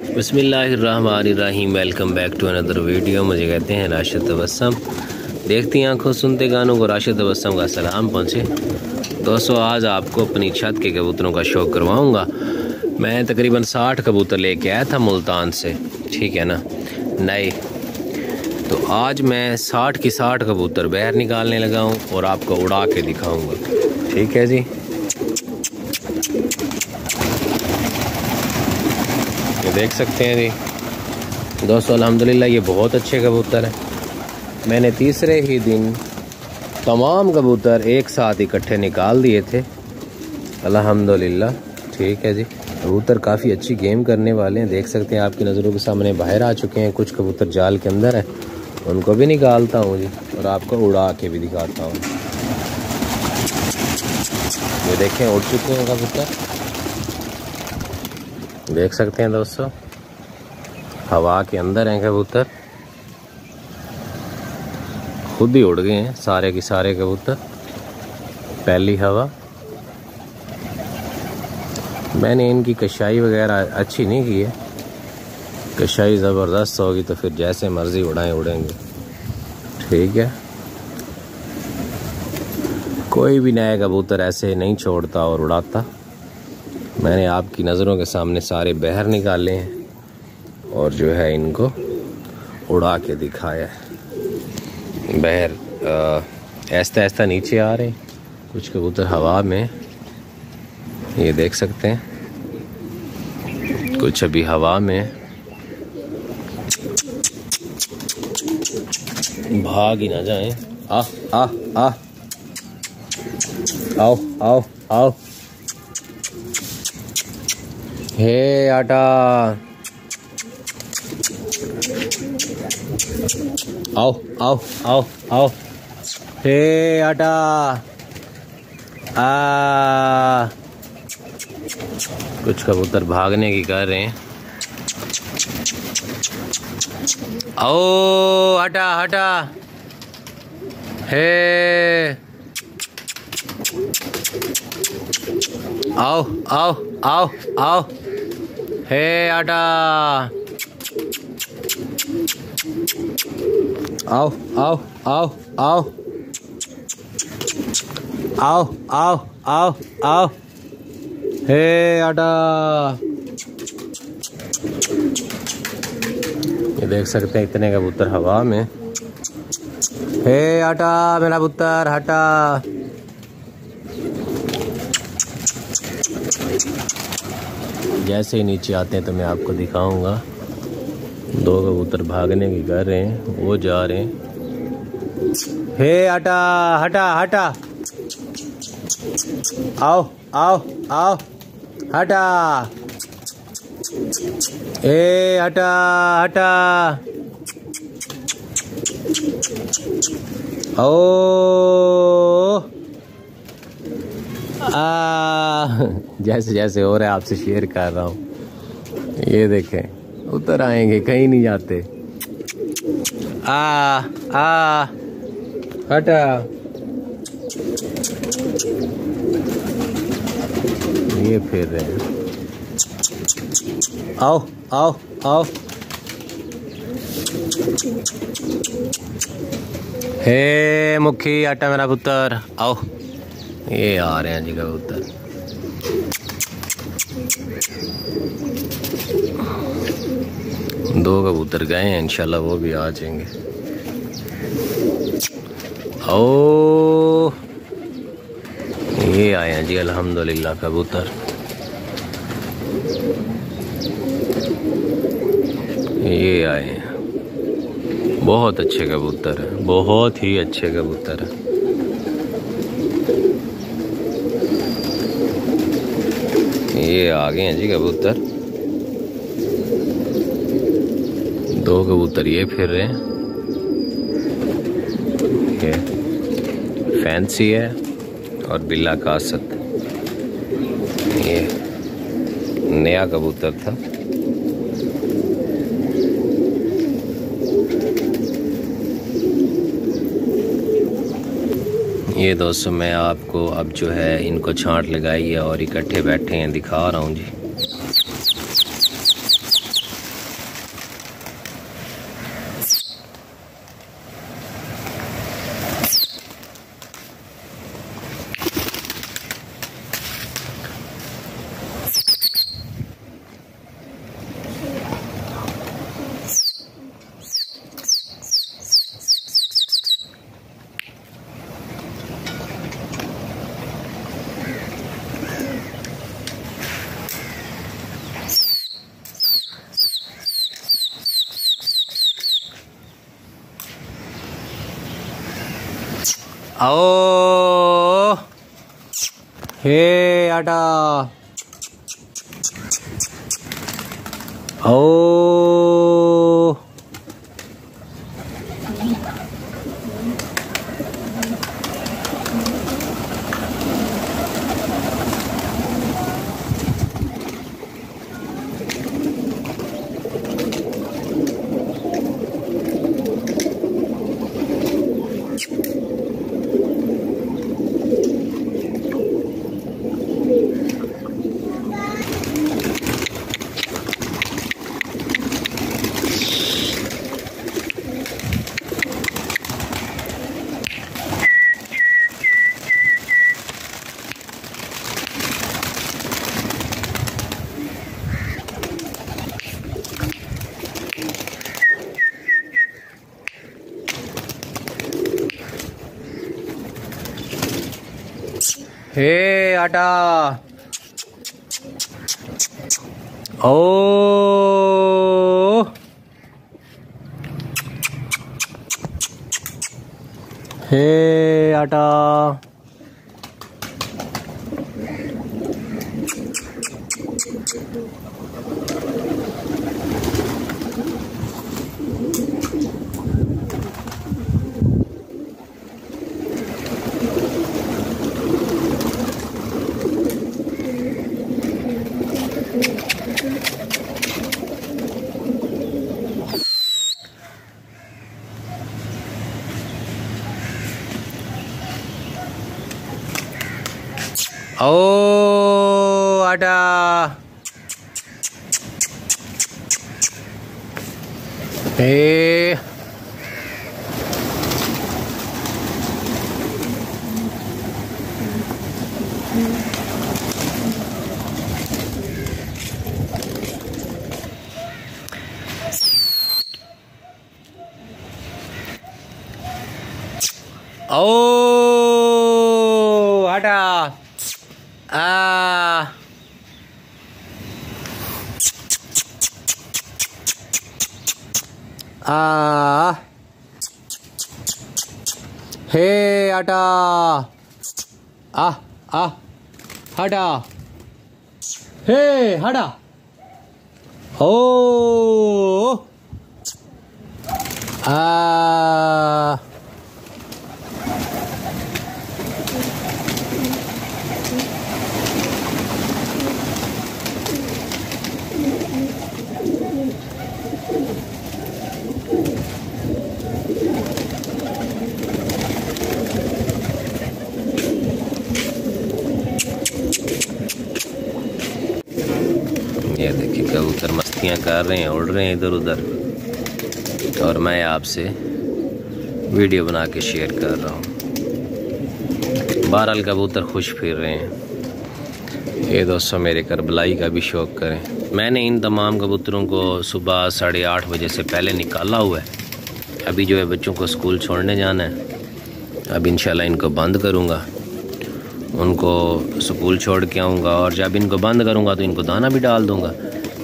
बसमीम welcome back to another video. मुझे कहते हैं राशिद तबस्सम। देखती आँखों, सुनते गानों को राशिद तबस्सम का सलाम पहुँचे। दोस्तों, आज आपको अपनी छत के कबूतरों का शौक करवाऊँगा। मैं तकरीबन साठ कबूतर लेके आया था मुल्तान से, ठीक है ना? नए। तो आज मैं साठ की साठ कबूतर बहर निकालने लगा हूँ और आपको उड़ा के दिखाऊँगा। ठीक है जी? ये देख सकते हैं जी। दोस्तों, अल्हम्दुलिल्लाह, ये बहुत अच्छे कबूतर हैं। मैंने तीसरे ही दिन तमाम कबूतर एक साथ इकट्ठे निकाल दिए थे। अल्हम्दुलिल्लाह, ठीक है जी। कबूतर काफ़ी अच्छी गेम करने वाले हैं। देख सकते हैं, आपकी नज़रों के सामने बाहर आ चुके हैं। कुछ कबूतर जाल के अंदर हैं। उनको भी निकालता हूँ जी, और आपको उड़ा के भी दिखाता हूँ। ये देखें, उड़ चुके हैं कबूतर। देख सकते हैं दोस्तों। हवा के अंदर हैं कबूतर। खुद ही उड़ गए हैं, सारे के सारे कबूतर। पहली हवा। मैंने इनकी कशाई वगैरह अच्छी नहीं की है। कशाई ज़बरदस्त होगी तो फिर जैसे मर्ज़ी उड़ाएँ उड़ेंगे। ठीक है। कोई भी नया कबूतर ऐसे नहीं छोड़ता और उड़ाता। मैंने आपकी नज़रों के सामने सारे बहर निकाले हैं और जो है इनको उड़ा के दिखाया है। बहर ऐसा ऐसा नीचे आ रहे कुछ कबूतर हवा में, ये देख सकते हैं। कुछ अभी हवा में भाग ही ना जाए। आ आ आ। आओ आओ आओ। हे आटा। आओ आओ आओ आओ। हे आटा। आ। कुछ कबूतर भागने की कर रहे हैं। आओ हटा हटा हे। आओ आओ आओ आओ। हे आटा। आओ आओ आओ आओ। आओ आओ आओ आओ। हे आटा। ये देख सकते हैं इतने कबूतर हवा में। हे आटा, मेरा पुत्र, हटा। जैसे ही नीचे आते हैं तो मैं आपको दिखाऊँगा। दो कबूतर भागने की कर रहे हैं, वो जा रहे हैं। हे, हटा हटा हटा। आओ आओ आओ, हटा। ए, हटा हटा। ओ जैसे जैसे हो रहा है, आपसे शेयर कर रहा हूँ। ये देखें, उतर आएँगे, कहीं नहीं जाते। आ आ, हटा। ये फिर रहे हैं। आओ आओ आओ। हे मुखी, आटा मेरा पुत्र, आओ। ये आ रहे हैं जी कबूतर। दो कबूतर गए हैं, इंशाल्लाह वो भी आ जाएँगे। ओ ये आए हैं जी, अल्हम्दुलिल्लाह कबूतर। ये आए हैं। बहुत अच्छे कबूतर हैं, बहुत ही अच्छे कबूतर हैं। ये आ गए हैं जी कबूतर। दो कबूतर ये फिर रहे हैं। ये फैंसी है और बिल्ला कासत। ये नया कबूतर था। ये दोस्तों, मैं आपको अब जो है इनको छांट लगाई है और इकट्ठे बैठे हैं, दिखा रहा हूँ जी। आओ। हे आटा। आओ। हे आटा। ओ। हे आटा। ओ आटा ए ओ आटा आ हे आटा। आ आ हटा हे हटा ओ आ ये देखिए कबूतर मस्तियाँ कर रहे हैं, उड़ रहे हैं इधर उधर। और मैं आपसे वीडियो बना के शेयर कर रहा हूँ। बहरहाल कबूतर खुश फिर रहे हैं। ये दोस्तों, मेरे करबलाई का भी शौक़ करें। मैंने इन तमाम कबूतरों को सुबह साढ़े आठ बजे से पहले निकाला हुआ है। अभी जो है बच्चों को स्कूल छोड़ने जाना है। अब इंशाल्लाह इनको बंद करूँगा। उनको स्कूल छोड़ के आऊँगा और जब इनको बंद करूँगा तो इनको दाना भी डाल दूँगा।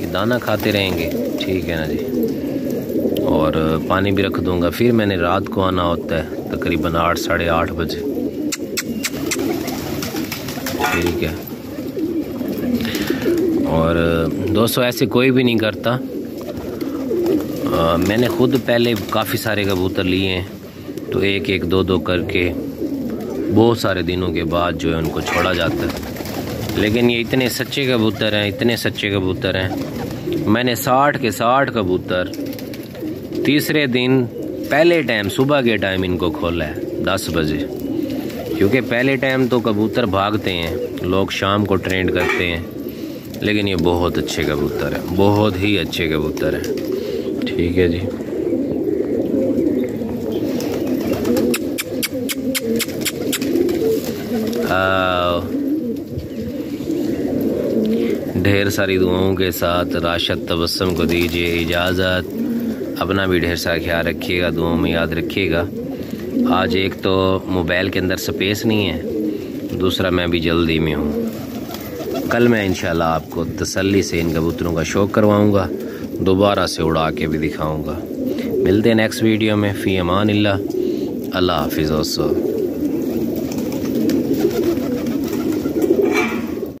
ये दाना खाते रहेंगे। ठीक है ना जी? और पानी भी रख दूँगा। फिर मैंने रात को आना होता है तकरीबन आठ साढ़े आठ बजे। ठीक है। और दोस्तों ऐसे कोई भी नहीं करता। आ, मैंने खुद पहले काफ़ी सारे कबूतर लिए हैं। तो एक एक दो दो करके बहुत सारे दिनों के बाद जो है उनको छोड़ा जाता है। लेकिन ये इतने सच्चे कबूतर हैं, इतने सच्चे कबूतर हैं। मैंने साठ के साठ कबूतर तीसरे दिन पहले टाइम सुबह के टाइम इनको खोला है, दस बजे। क्योंकि पहले टाइम तो कबूतर भागते हैं, लोग शाम को ट्रेंड करते हैं। लेकिन ये बहुत अच्छे कबूतर हैं, बहुत ही अच्छे कबूतर हैं। ठीक है जी। ढेर सारी दुआओं के साथ राशद तबस्सम को दीजिए इजाज़त। अपना भी ढेर सारा ख्याल रखिएगा, दुआओं में याद रखिएगा। आज एक तो मोबाइल के अंदर स्पेस नहीं है, दूसरा मैं भी जल्दी में हूँ। कल मैं इंशाल्लाह आपको तसल्ली से इन कबूतरों का शौक़ करवाऊँगा, दोबारा से उड़ा के भी दिखाऊँगा। मिलते हैं नेक्स्ट वीडियो में, फ़ी अमान अल्लाह हाफिज़